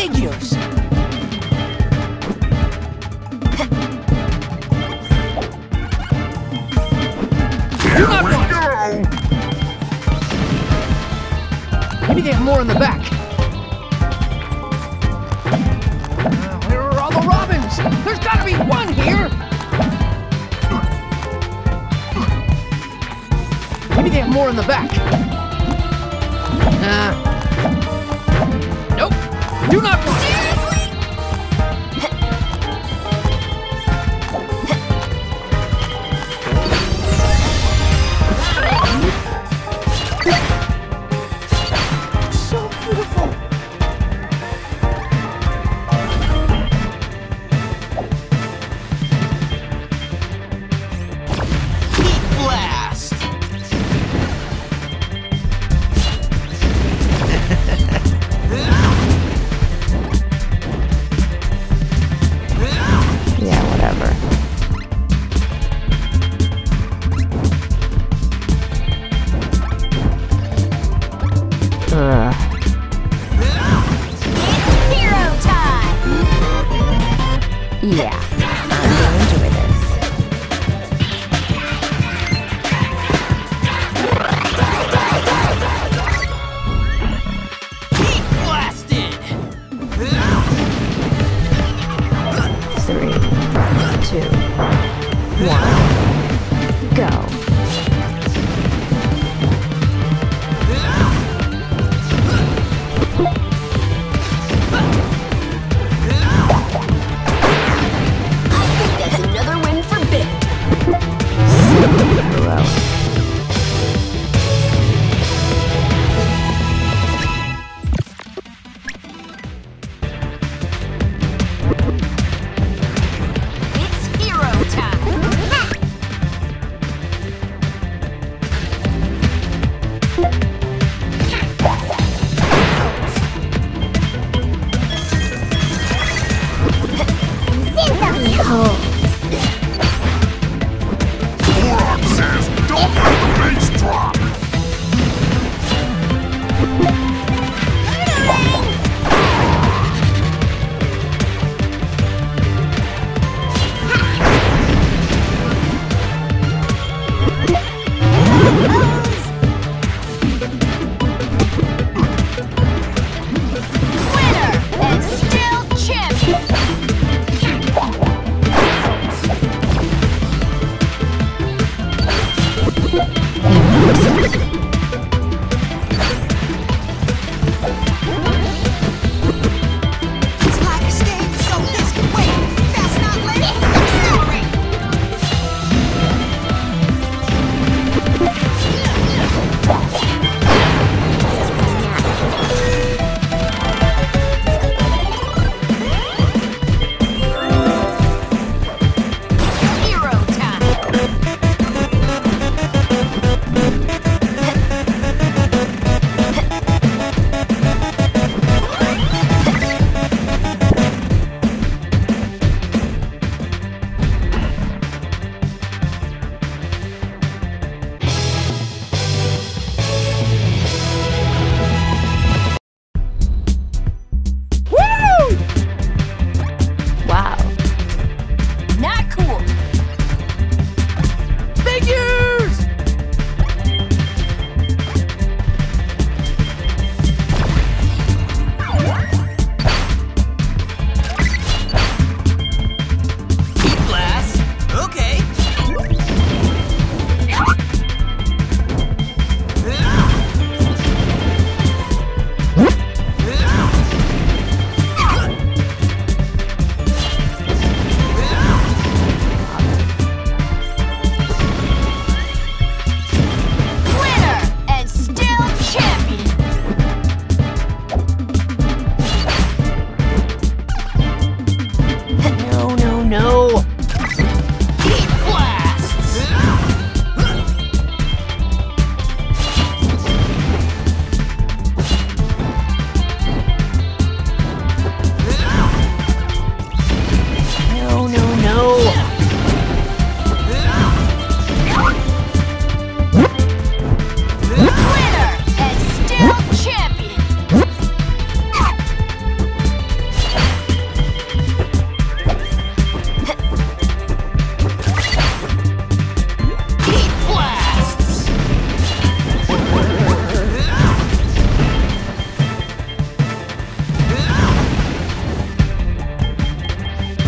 figures. Here we go! Maybe they have more in the back. Uh, where are all the robins? There's gotta be one here! Maybe they have more in the back. Uh, nope. Do not. So 候。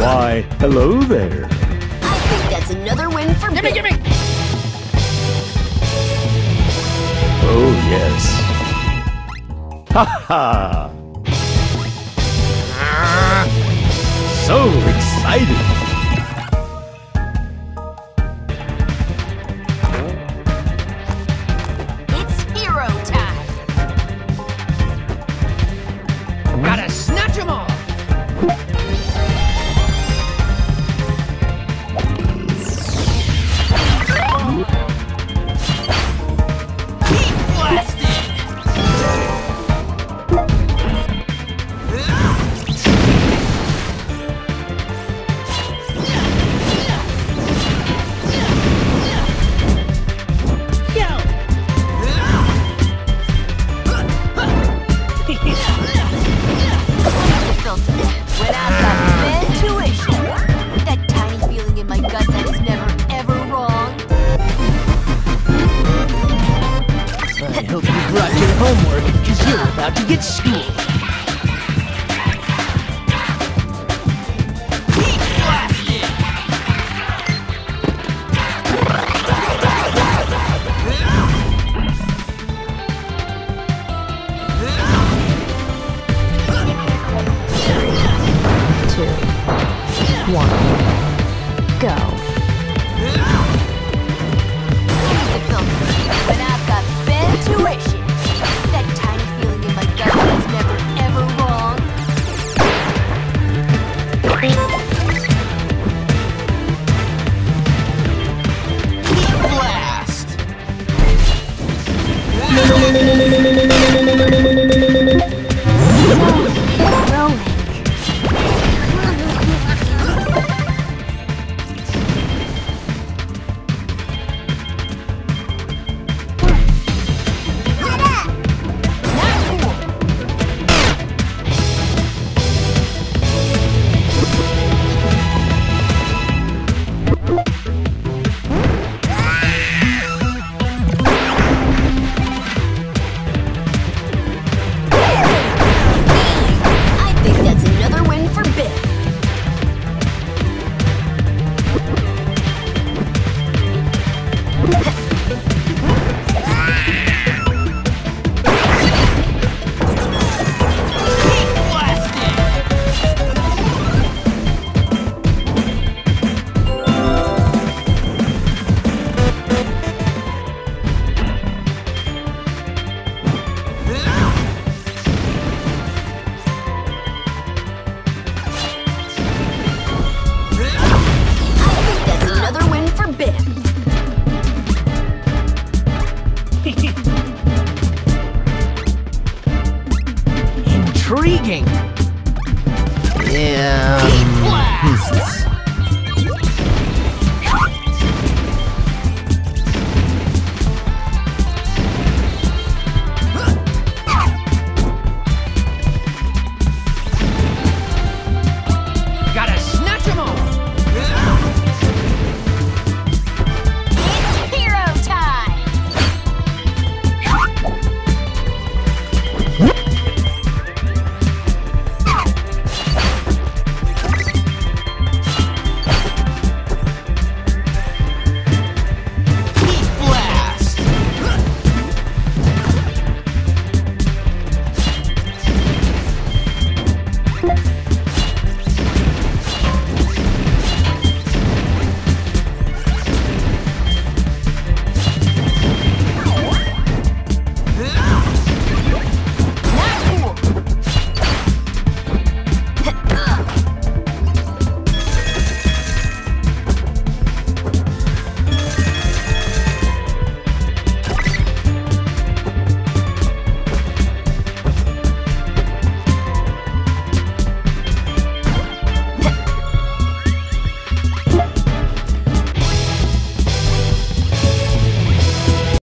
Why, hello there. I think that's another win for me. Gimme, gimme! Oh, yes. Ha ha! So excited!